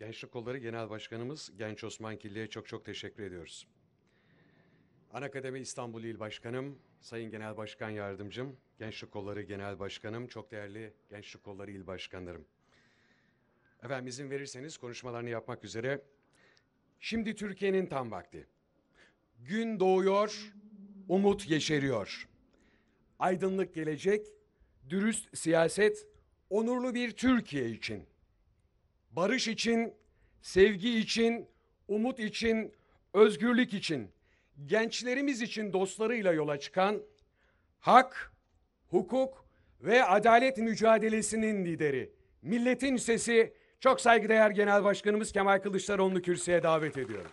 Gençlik Kolları Genel Başkanımız Genç Osman Killi'ye çok çok teşekkür ediyoruz. Anakademi İstanbul İl Başkanım, Sayın Genel Başkan Yardımcım, Gençlik Kolları Genel Başkanım, çok değerli Gençlik Kolları İl Başkanlarım. Efendim izin verirseniz konuşmalarını yapmak üzere. Şimdi Türkiye'nin tam vakti. Gün doğuyor, umut yeşeriyor. Aydınlık gelecek, dürüst siyaset, onurlu bir Türkiye için. Barış için, sevgi için, umut için, özgürlük için, gençlerimiz için dostlarıyla yola çıkan hak, hukuk ve adalet mücadelesinin lideri, milletin sesi çok saygıdeğer Genel Başkanımız Kemal Kılıçdaroğlu'nu kürsüye davet ediyorum.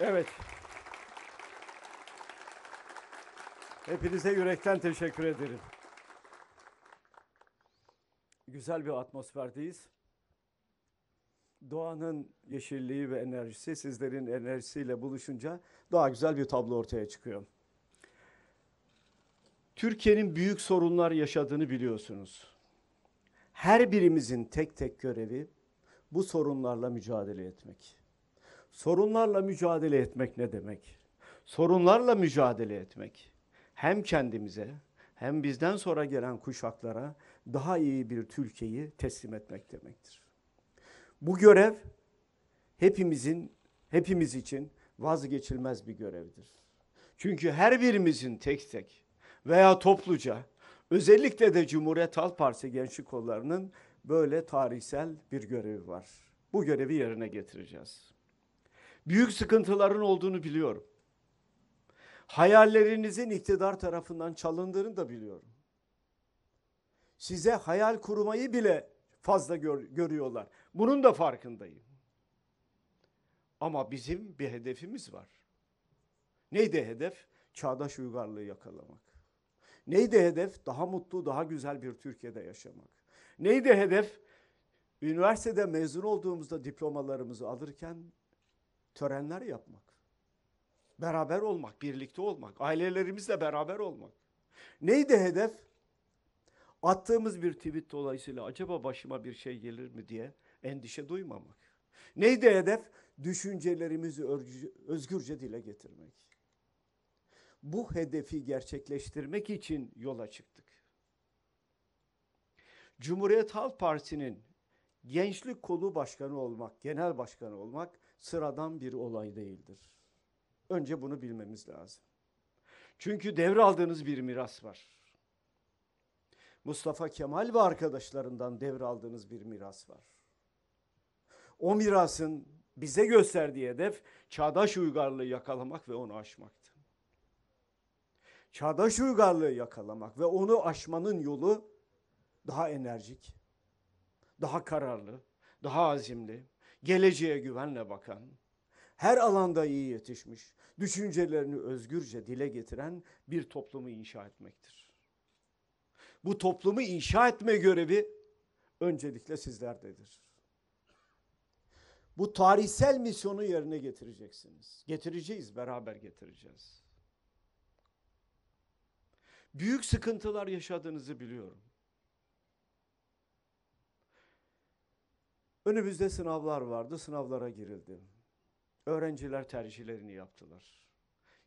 Evet. Hepinize yürekten teşekkür ederim. Güzel bir atmosferdeyiz. Doğanın yeşilliği ve enerjisi sizlerin enerjisiyle buluşunca daha güzel bir tablo ortaya çıkıyor. Türkiye'nin büyük sorunlar yaşadığını biliyorsunuz. Her birimizin tek tek görevi bu sorunlarla mücadele etmek. Sorunlarla mücadele etmek ne demek? Sorunlarla mücadele etmek hem kendimize hem bizden sonra gelen kuşaklara daha iyi bir Türkiye'yi teslim etmek demektir. Bu görev hepimizin hepimiz için vazgeçilmez bir görevdir. Çünkü her birimizin tek tek veya topluca özellikle de Cumhuriyet Halk Partisi gençlik kollarının böyle tarihsel bir görevi var. Bu görevi yerine getireceğiz. Büyük sıkıntıların olduğunu biliyorum. Hayallerinizin iktidar tarafından çalındığını da biliyorum. Size hayal kurmayı bile fazla gör- görüyorlar. Bunun da farkındayım. Ama bizim bir hedefimiz var. Neydi hedef? Çağdaş uygarlığı yakalamak. Neydi hedef? Daha mutlu, daha güzel bir Türkiye'de yaşamak. Neydi hedef? Üniversitede mezun olduğumuzda diplomalarımızı alırken törenler yapmak. Beraber olmak, birlikte olmak, ailelerimizle beraber olmak. Neydi hedef? Attığımız bir tweet dolayısıyla acaba başıma bir şey gelir mi diye endişe duymamak. Neydi hedef? Düşüncelerimizi özgürce dile getirmek. Bu hedefi gerçekleştirmek için yola çıktık. Cumhuriyet Halk Partisi'nin gençlik kolu başkanı olmak, genel başkanı olmak sıradan bir olay değildir. Önce bunu bilmemiz lazım. Çünkü devraldığınız bir miras var. Mustafa Kemal ve arkadaşlarından devraldığınız bir miras var. O mirasın bize gösterdiği hedef çağdaş uygarlığı yakalamak ve onu aşmaktı. Çağdaş uygarlığı yakalamak ve onu aşmanın yolu daha enerjik, daha kararlı, daha azimli, geleceğe güvenle bakan, her alanda iyi yetişmiş, düşüncelerini özgürce dile getiren bir toplumu inşa etmektir. Bu toplumu inşa etme görevi öncelikle sizlerdedir. Bu tarihsel misyonu yerine getireceksiniz. Getireceğiz, beraber getireceğiz. Büyük sıkıntılar yaşadığınızı biliyorum. Önümüzde sınavlar vardı, sınavlara girildi. Öğrenciler tercihlerini yaptılar.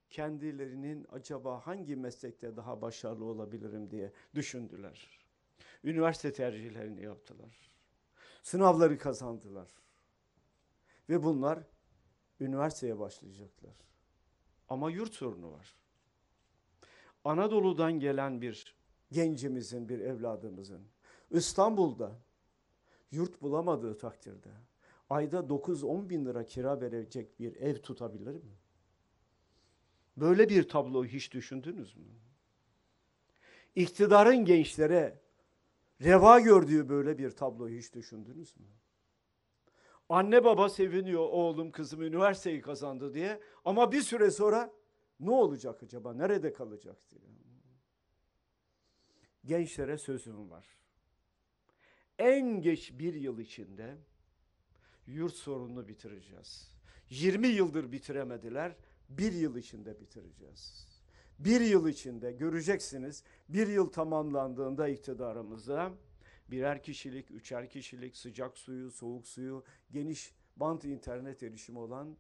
Kendilerinin acaba hangi meslekte daha başarılı olabilirim diye düşündüler. Üniversite tercihlerini yaptılar. Sınavları kazandılar. Ve bunlar üniversiteye başlayacaklar. Ama yurt sorunu var. Anadolu'dan gelen bir gencimizin, bir evladımızın İstanbul'da yurt bulamadığı takdirde ayda 9-10 bin lira kira verecek bir ev tutabilir mi? Böyle bir tabloyu hiç düşündünüz mü? İktidarın gençlere reva gördüğü böyle bir tabloyu hiç düşündünüz mü? Anne baba seviniyor oğlum kızım üniversiteyi kazandı diye ama bir süre sonra ne olacak acaba? Nerede kalacak diye. Gençlere sözüm var. En geç bir yıl içinde yurt sorununu bitireceğiz. 20 yıldır bitiremediler, bir yıl içinde bitireceğiz. Bir yıl içinde göreceksiniz. Bir yıl tamamlandığında iktidarımızda birer kişilik, üçer kişilik sıcak suyu, soğuk suyu, geniş bant internet erişimi olan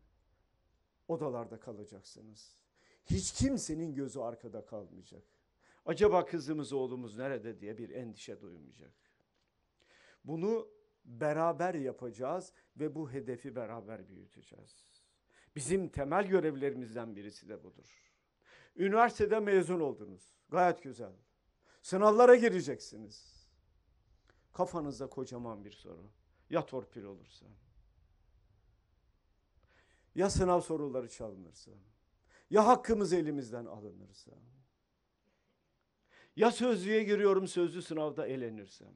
odalarda kalacaksınız. Hiç kimsenin gözü arkada kalmayacak. Acaba kızımız oğlumuz nerede diye bir endişe duymayacak. Bunu beraber yapacağız ve bu hedefi beraber büyüteceğiz. Bizim temel görevlerimizden birisi de budur. Üniversitede mezun oldunuz. Gayet güzel. Sınavlara gireceksiniz. Kafanızda kocaman bir soru. Ya torpil olursa? Ya sınav soruları çalınırsa? Ya hakkımız elimizden alınırsa? Ya sözlüğe giriyorum sözlü sınavda elenirsem?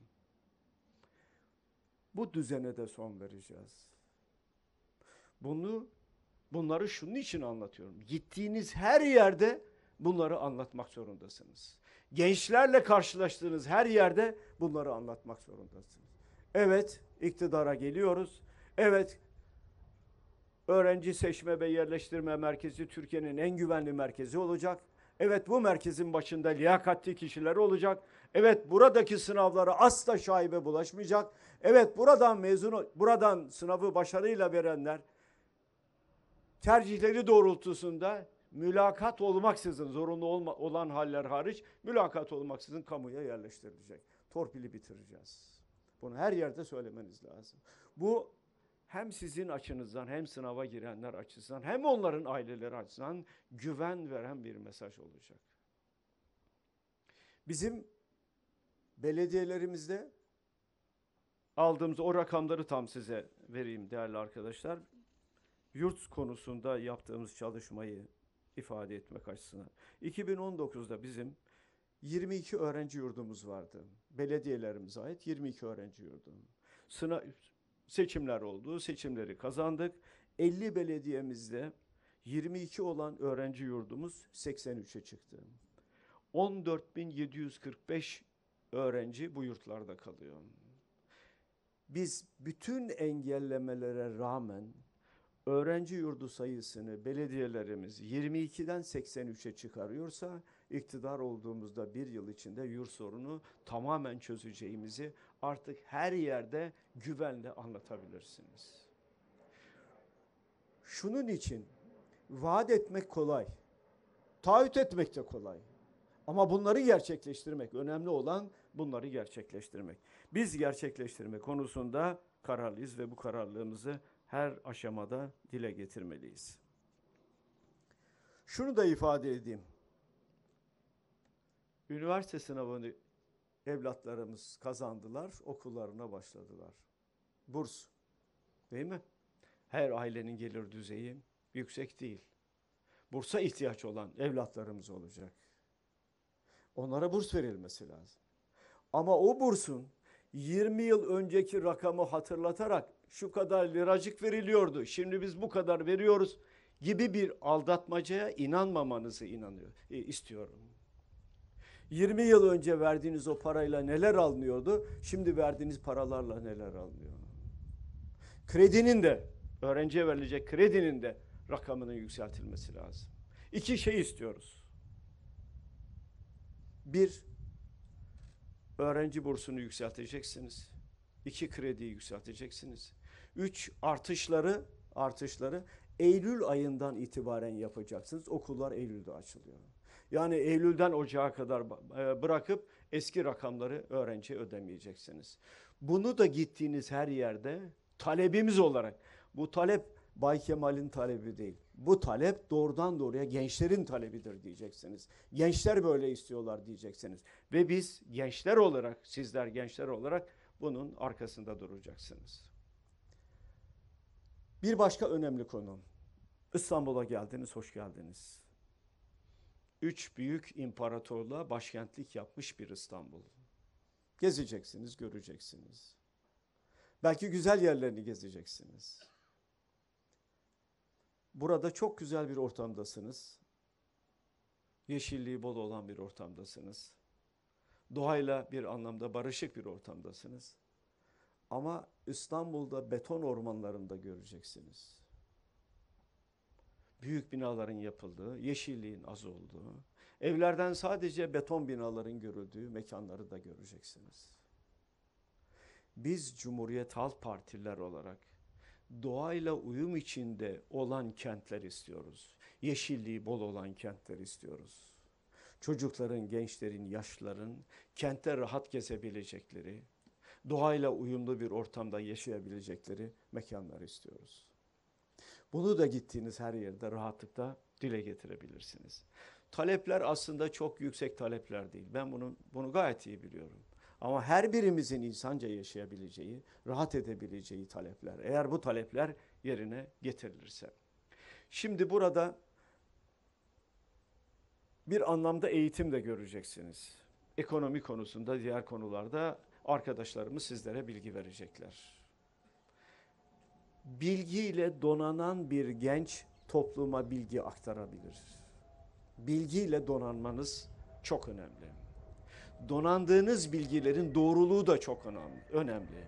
Bu düzene de son vereceğiz. Bunu bunları şunun için anlatıyorum. Gittiğiniz her yerde bunları anlatmak zorundasınız. Gençlerle karşılaştığınız her yerde bunları anlatmak zorundasınız. Evet, iktidara geliyoruz. Evet, öğrenci seçme ve yerleştirme merkezi Türkiye'nin en güvenli merkezi olacak. Evet bu merkezin başında liyakatli kişiler olacak. Evet buradaki sınavlara asla şaibe bulaşmayacak. Evet buradan mezun buradan sınavı başarıyla verenler tercihleri doğrultusunda mülakat olmaksızın zorunlu olma, olan haller hariç mülakat olmaksızın kamuya yerleştirilecek. Torpili bitireceğiz. Bunu her yerde söylemeniz lazım. Bu hem sizin açınızdan hem sınava girenler açısından hem onların aileleri açısından güven veren bir mesaj olacak. Bizim belediyelerimizde aldığımız o rakamları tam size vereyim değerli arkadaşlar. Yurt konusunda yaptığımız çalışmayı ifade etmek açısından. 2019'da bizim 22 öğrenci yurdumuz vardı. Belediyelerimize ait 22 öğrenci yurdu. Sınav, seçimler oldu. Seçimleri kazandık. 50 belediyemizde 22 olan öğrenci yurdumuz 83'e çıktı. 14.745 öğrenci bu yurtlarda kalıyor. Biz bütün engellemelere rağmen öğrenci yurdu sayısını belediyelerimiz 22'den 83'e çıkarıyorsa iktidar olduğumuzda bir yıl içinde yurt sorunu tamamen çözeceğimizi artık her yerde güvenle anlatabilirsiniz. Şunun için vaat etmek kolay, taahhüt etmek de kolay. Ama bunları gerçekleştirmek, önemli olan bunları gerçekleştirmek. Biz gerçekleştirme konusunda kararlıyız ve bu kararlılığımızı her aşamada dile getirmeliyiz. Şunu da ifade edeyim. Üniversite sınavını evlatlarımız kazandılar, okullarına başladılar. Burs, değil mi? Her ailenin gelir düzeyi yüksek değil. Bursa ihtiyaç olan evlatlarımız olacak. Onlara burs verilmesi lazım. Ama o bursun 20 yıl önceki rakamı hatırlatarak şu kadar liracık veriliyordu. Şimdi biz bu kadar veriyoruz gibi bir aldatmacaya inanmamanızı inanıyor, e, istiyorum. 20 yıl önce verdiğiniz o parayla neler alınıyordu? Şimdi verdiğiniz paralarla neler alınıyor? Kredinin de öğrenciye verilecek kredinin de rakamının yükseltilmesi lazım. İki şey istiyoruz. Bir, öğrenci bursunu yükselteceksiniz. İki, krediyi yükselteceksiniz. Üç, artışları, artışları Eylül ayından itibaren yapacaksınız. Okullar Eylül'de açılıyor. Yani Eylül'den Ocağa kadar e, bırakıp eski rakamları öğrenciye ödemeyeceksiniz. Bunu da gittiğiniz her yerde talebimiz olarak, bu talep Bay Kemal'in talebi değil. Bu talep doğrudan doğruya gençlerin talebidir diyeceksiniz. Gençler böyle istiyorlar diyeceksiniz. Ve biz gençler olarak, sizler gençler olarak bunun arkasında duracaksınız. Bir başka önemli konu. İstanbul'a geldiniz, hoş geldiniz. Üç büyük imparatorluğa başkentlik yapmış bir İstanbul. Gezeceksiniz, göreceksiniz. Belki güzel yerlerini gezeceksiniz. Burada çok güzel bir ortamdasınız. Yeşilliği bol olan bir ortamdasınız. Doğayla bir anlamda barışık bir ortamdasınız. Ama İstanbul'da beton ormanlarında göreceksiniz. Büyük binaların yapıldığı, yeşilliğin az olduğu, Evlerden sadece beton binaların görüldüğü mekanları da göreceksiniz. Biz Cumhuriyet Halk Partiler olarak doğayla uyum içinde olan kentler istiyoruz. Yeşilliği bol olan kentler istiyoruz. Çocukların, gençlerin, yaşlıların kentte rahat gezebilecekleri, doğayla uyumlu bir ortamda yaşayabilecekleri mekanlar istiyoruz. Bunu da gittiğiniz her yerde rahatlıkla dile getirebilirsiniz. Talepler aslında çok yüksek talepler değil. Ben bunu bunu gayet iyi biliyorum. Ama her birimizin insanca yaşayabileceği, rahat edebileceği talepler. Eğer bu talepler yerine getirilirse. Şimdi burada bir anlamda eğitim de göreceksiniz. Ekonomi konusunda, diğer konularda arkadaşlarımız sizlere bilgi verecekler. Bilgiyle donanan bir genç topluma bilgi aktarabilir. Bilgiyle donanmanız çok önemli. Donandığınız bilgilerin doğruluğu da çok önemli. önemli.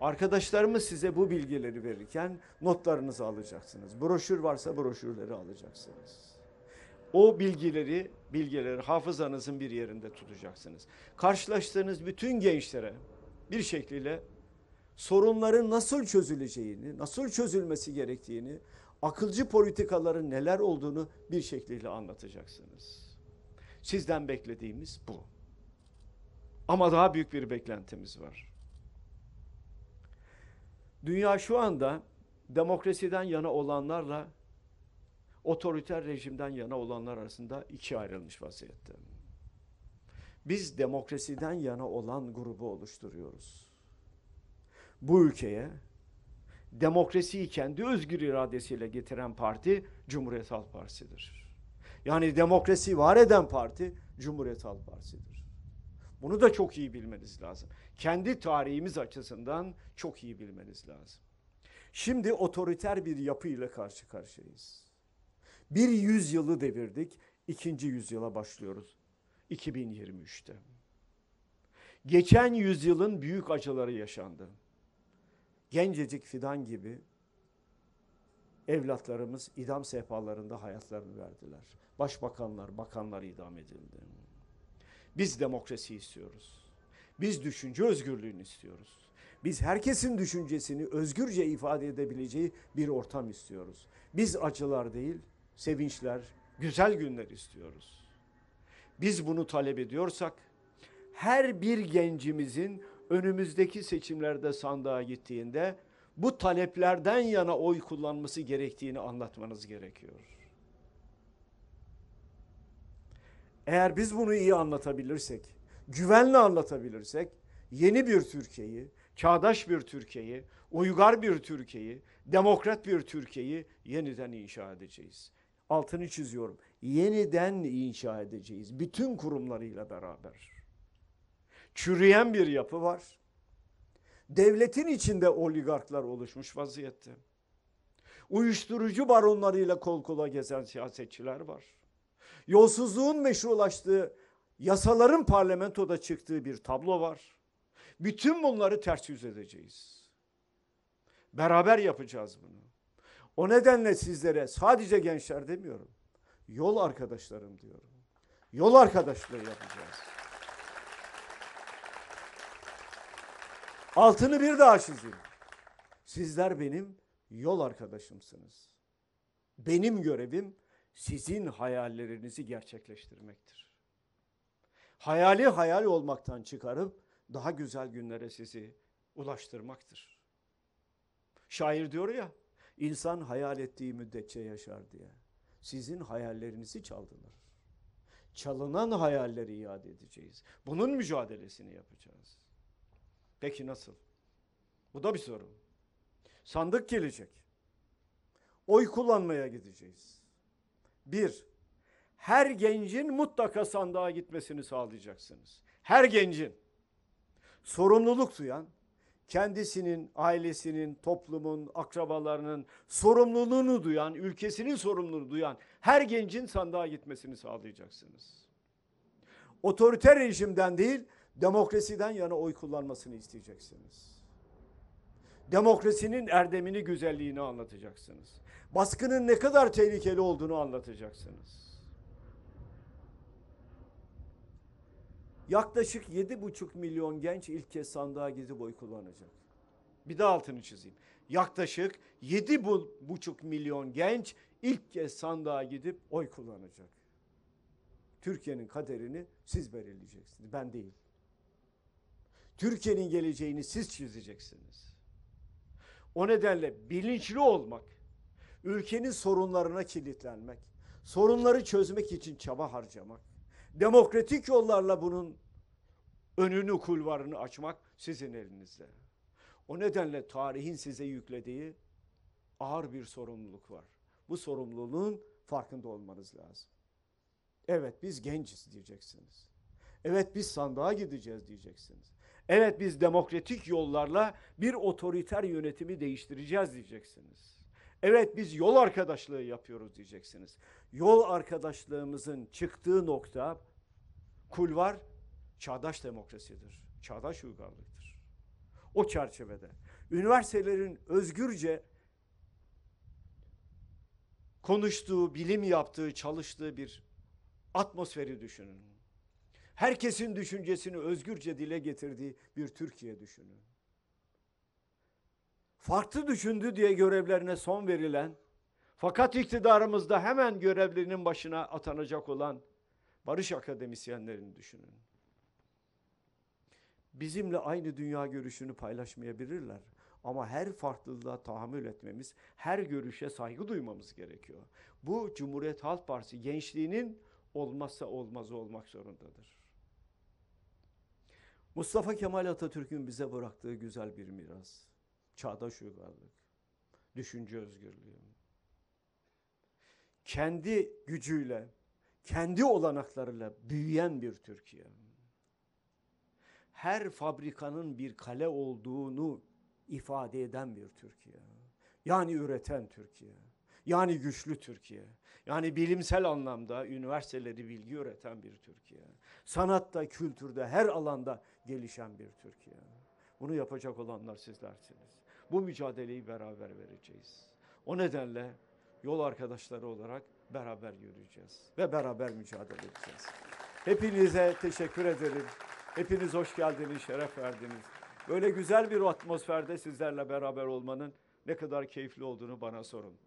Arkadaşlarımız size bu bilgileri verirken notlarınızı alacaksınız. Broşür varsa broşürleri alacaksınız. O bilgileri, bilgileri hafızanızın bir yerinde tutacaksınız. Karşılaştığınız bütün gençlere bir şekliyle sorunların nasıl çözüleceğini, nasıl çözülmesi gerektiğini, akılcı politikaların neler olduğunu bir şekliyle anlatacaksınız. Sizden beklediğimiz bu. Ama daha büyük bir beklentimiz var. Dünya şu anda demokrasiden yana olanlarla otoriter rejimden yana olanlar arasında ikiye ayrılmış vaziyette. Biz demokrasiden yana olan grubu oluşturuyoruz. Bu ülkeye demokrasiyi kendi özgür iradesiyle getiren parti Cumhuriyet Halk Partisi'dir. Yani demokrasi var eden parti Cumhuriyet Halk Partisi'dir. Bunu da çok iyi bilmeniz lazım. Kendi tarihimiz açısından çok iyi bilmeniz lazım. Şimdi otoriter bir yapı ile karşı karşıyayız. Bir yüzyılı devirdik, ikinci yüzyıla başlıyoruz. 2023'te. Geçen yüzyılın büyük acıları yaşandı. Gencecik fidan gibi evlatlarımız idam sehpalarında hayatlarını verdiler. Başbakanlar, bakanlar idam edildi. Biz demokrasi istiyoruz. Biz düşünce özgürlüğünü istiyoruz. Biz herkesin düşüncesini özgürce ifade edebileceği bir ortam istiyoruz. Biz acılar değil, sevinçler, güzel günler istiyoruz. Biz bunu talep ediyorsak her bir gencimizin önümüzdeki seçimlerde sandığa gittiğinde bu taleplerden yana oy kullanması gerektiğini anlatmanız gerekiyor. Eğer biz bunu iyi anlatabilirsek, güvenle anlatabilirsek yeni bir Türkiye'yi, çağdaş bir Türkiye'yi, uygar bir Türkiye'yi, demokrat bir Türkiye'yi yeniden inşa edeceğiz. Altını çiziyorum. Yeniden inşa edeceğiz. Bütün kurumlarıyla beraber. Çürüyen bir yapı var. Devletin içinde oligarklar oluşmuş vaziyette. Uyuşturucu baronlarıyla kol kola gezen siyasetçiler var. Yolsuzluğun meşrulaştığı, yasaların parlamentoda çıktığı bir tablo var. Bütün bunları ters yüz edeceğiz. Beraber yapacağız bunu. O nedenle sizlere sadece gençler demiyorum. Yol arkadaşlarım diyorum. Yol arkadaşlığı yapacağız. Altını bir daha çizeyim. Sizler benim yol arkadaşımsınız. Benim görevim sizin hayallerinizi gerçekleştirmektir. Hayali hayal olmaktan çıkarıp daha güzel günlere sizi ulaştırmaktır. Şair diyor ya, insan hayal ettiği müddetçe yaşar diye. Sizin hayallerinizi çaldılar. Çalınan hayalleri iade edeceğiz. Bunun mücadelesini yapacağız. Peki nasıl? Bu da bir soru. Sandık gelecek. Oy kullanmaya gideceğiz. Bir, her gencin mutlaka sandığa gitmesini sağlayacaksınız. Her gencin sorumluluk duyan, kendisinin, ailesinin, toplumun, akrabalarının sorumluluğunu duyan, ülkesinin sorumluluğunu duyan her gencin sandığa gitmesini sağlayacaksınız. Otoriter rejimden değil, demokrasiden yana oy kullanmasını isteyeceksiniz. Demokrasinin erdemini, güzelliğini anlatacaksınız. Baskının ne kadar tehlikeli olduğunu anlatacaksınız. Yaklaşık 7,5 milyon genç ilk kez sandığa gidip oy kullanacak. Bir daha altını çizeyim. Yaklaşık 7,5 milyon genç ilk kez sandığa gidip oy kullanacak. Türkiye'nin kaderini siz belirleyeceksiniz, ben değil. Türkiye'nin geleceğini siz çizeceksiniz. O nedenle bilinçli olmak, ülkenin sorunlarına kilitlenmek, sorunları çözmek için çaba harcamak, demokratik yollarla bunun önünü kulvarını açmak sizin elinizde. O nedenle tarihin size yüklediği ağır bir sorumluluk var. Bu sorumluluğun farkında olmanız lazım. Evet biz genciz diyeceksiniz. Evet biz sandığa gideceğiz diyeceksiniz. Evet biz demokratik yollarla bir otoriter yönetimi değiştireceğiz diyeceksiniz. Evet biz yol arkadaşlığı yapıyoruz diyeceksiniz. Yol arkadaşlığımızın çıktığı nokta kulvar çağdaş demokrasidir. Çağdaş uygarlıktır. O çerçevede üniversitelerin özgürce konuştuğu, bilim yaptığı, çalıştığı bir atmosferi düşünün. Herkesin düşüncesini özgürce dile getirdiği bir Türkiye düşünün. Farklı düşündü diye görevlerine son verilen, fakat iktidarımızda hemen görevlerinin başına atanacak olan barış akademisyenlerini düşünün. Bizimle aynı dünya görüşünü paylaşmayabilirler. Ama her farklılığa tahammül etmemiz, her görüşe saygı duymamız gerekiyor. Bu Cumhuriyet Halk Partisi gençliğinin olmazsa olmazı olmak zorundadır. Mustafa Kemal Atatürk'ün bize bıraktığı güzel bir miras. Çağdaş uygarlık, düşünce özgürlüğü. Kendi gücüyle, kendi olanaklarıyla büyüyen bir Türkiye. Her fabrikanın bir kale olduğunu ifade eden bir Türkiye. Yani üreten Türkiye. Yani güçlü Türkiye. Yani bilimsel anlamda üniversiteleri bilgi üreten bir Türkiye. Sanatta, kültürde, her alanda gelişen bir Türkiye. Bunu yapacak olanlar sizlersiniz. Bu mücadeleyi beraber vereceğiz. O nedenle yol arkadaşları olarak beraber yürüyeceğiz ve beraber mücadele edeceğiz. Hepinize teşekkür ederim. Hepiniz hoş geldiniz, şeref verdiniz. Böyle güzel bir atmosferde sizlerle beraber olmanın ne kadar keyifli olduğunu bana sorun.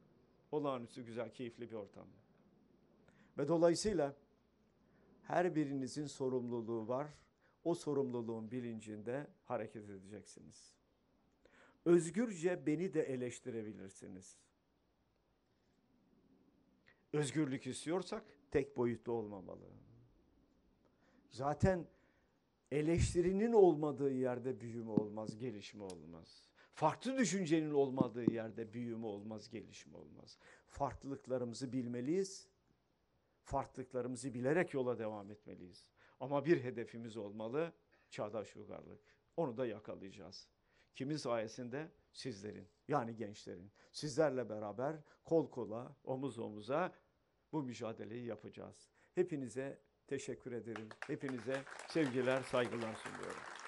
Olağanüstü güzel, keyifli bir ortam. Ve dolayısıyla her birinizin sorumluluğu var. O sorumluluğun bilincinde hareket edeceksiniz. Özgürce beni de eleştirebilirsiniz. Özgürlük istiyorsak tek boyutlu olmamalı. Zaten eleştirinin olmadığı yerde büyüme olmaz, gelişme olmaz. Farklı düşüncenin olmadığı yerde büyüme olmaz, gelişme olmaz. Farklılıklarımızı bilmeliyiz. Farklılıklarımızı bilerek yola devam etmeliyiz. Ama bir hedefimiz olmalı, çağdaş uygarlık. Onu da yakalayacağız. Kimin sayesinde? Sizlerin, yani gençlerin. Sizlerle beraber kol kola, omuz omuza bu mücadeleyi yapacağız. Hepinize teşekkür ederim. Hepinize sevgiler, saygılar sunuyorum.